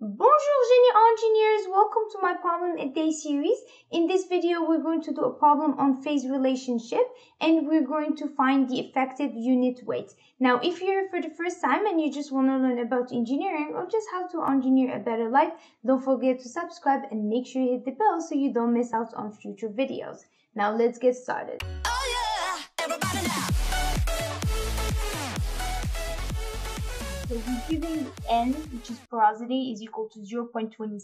Bonjour Génie Engineers, welcome to my problem a day series. In this video, we're going to do a problem on phase relationship and we're going to find the effective unit weight. Now, if you're here for the first time and you just want to learn about engineering or just how to engineer a better life, don't forget to subscribe and make sure you hit the bell so you don't miss out on future videos. Now, let's get started. Given n, which is porosity, is equal to 0.27.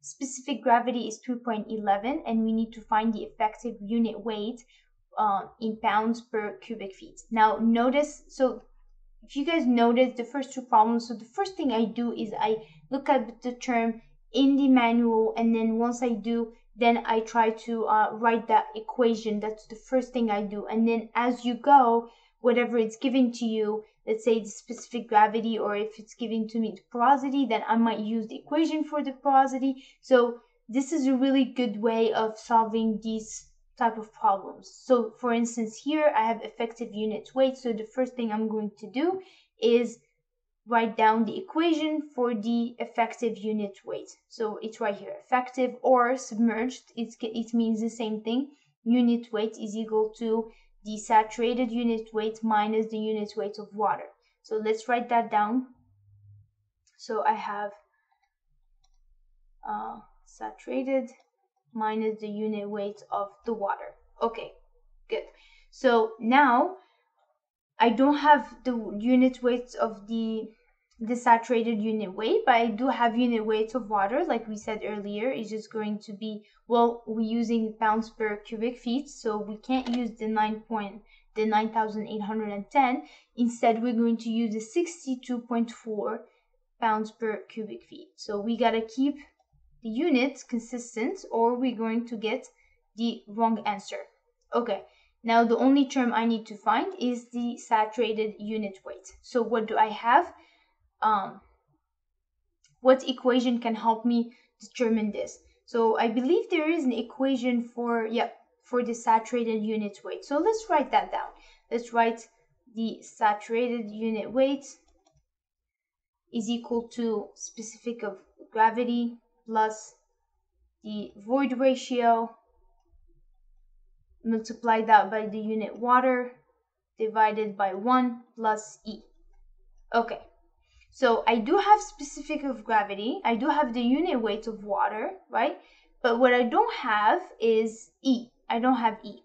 Specific gravity is 2.11, and we need to find the effective unit weight uh, in pounds per cubic feet. Now notice, so if you guys notice the first two problems, so the first thing I do is I look at the term in the manual, and then once I do, then I try to uh, write that equation. That's the first thing I do. And then as you go, whatever it's given to you, let's say the specific gravity or if it's given to me the porosity then I might use the equation for the porosity. So this is a really good way of solving these type of problems. So for instance here I have effective unit weight. So the first thing I'm going to do is write down the equation for the effective unit weight. So it's right here effective or submerged. It's, it means the same thing. Unit weight is equal to the saturated unit weight minus the unit weight of water. So let's write that down. So I have uh, saturated minus the unit weight of the water. Okay, good. So now I don't have the unit weight of the the saturated unit weight, but I do have unit weight of water, like we said earlier, is just going to be, well, we're using pounds per cubic feet, so we can't use the 9 point, the 9,810. Instead, we're going to use the 62.4 pounds per cubic feet. So we gotta keep the units consistent or we're going to get the wrong answer. Okay, now the only term I need to find is the saturated unit weight. So what do I have? Um, what equation can help me determine this. So I believe there is an equation for, yeah, for the saturated unit weight. So let's write that down. Let's write the saturated unit weight is equal to specific of gravity plus the void ratio multiply that by the unit water divided by 1 plus E. Okay, so I do have specific of gravity. I do have the unit weight of water, right? But what I don't have is E. I don't have E.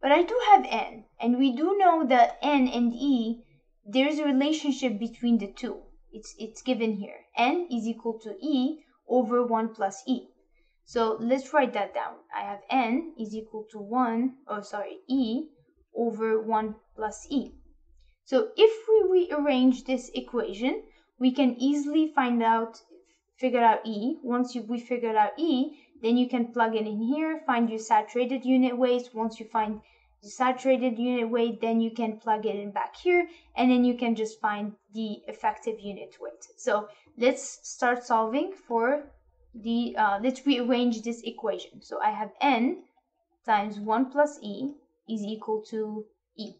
But I do have N. And we do know that N and E, there's a relationship between the two. It's, it's given here. N is equal to E over 1 plus E. So let's write that down. I have N is equal to 1, oh sorry, E over 1 plus E. So if we rearrange this equation, we can easily find out, figure out E. Once you, we figured out E, then you can plug it in here, find your saturated unit weight. Once you find the saturated unit weight, then you can plug it in back here, and then you can just find the effective unit weight. So let's start solving for the, uh, let's rearrange this equation. So I have N times 1 plus E is equal to E.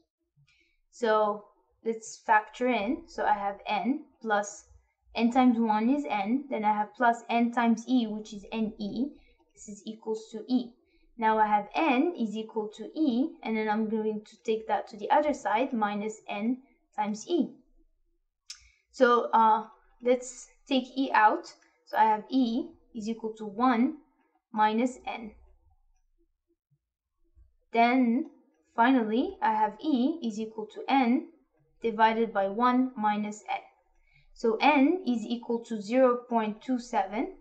So let's factor in. So I have n plus n times 1 is n. Then I have plus n times e, which is ne. This is equals to e. Now I have n is equal to e, and then I'm going to take that to the other side, minus n times e. So uh, let's take e out. So I have e is equal to 1 minus n. Then finally, I have e is equal to n divided by 1 minus n. So n is equal to 0.27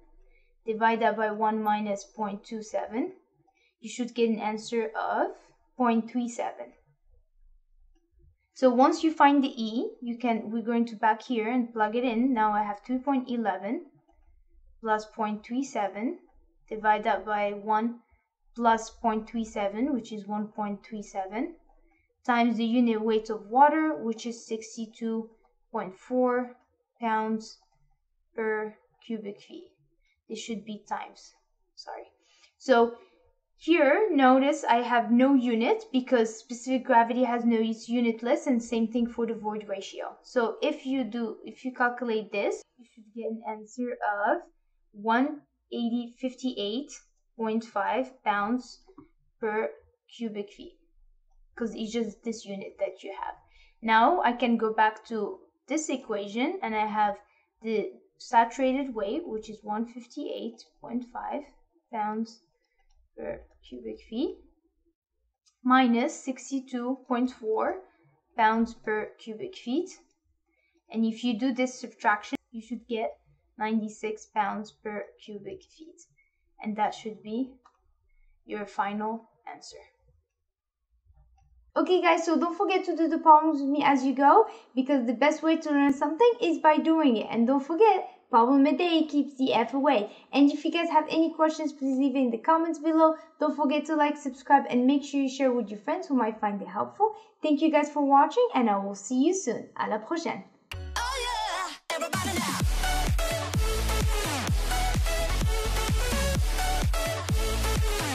divided by 1 minus 0.27. You should get an answer of 0.37. So once you find the e, you can we're going to back here and plug it in. Now I have 2.11 plus 0.37 divided by 1 plus 0.37, which is 1.37 times the unit weight of water, which is 62.4 pounds per cubic feet. This should be times, sorry. So Here, notice I have no unit because specific gravity has no unitless and same thing for the void ratio. So if you do, if you calculate this, you should get an answer of 18058.5 pounds per cubic feet because it's just this unit that you have. Now I can go back to this equation and I have the saturated weight, which is 158.5 pounds per cubic feet minus 62.4 pounds per cubic feet. And if you do this subtraction, you should get 96 pounds per cubic feet. And that should be your final answer. Okay guys, so don't forget to do the problems with me as you go because the best way to learn something is by doing it. And don't forget, problem a day keeps the F away. And if you guys have any questions, please leave it in the comments below. Don't forget to like, subscribe, and make sure you share with your friends who might find it helpful. Thank you guys for watching and I will see you soon. À la prochaine. Oh yeah,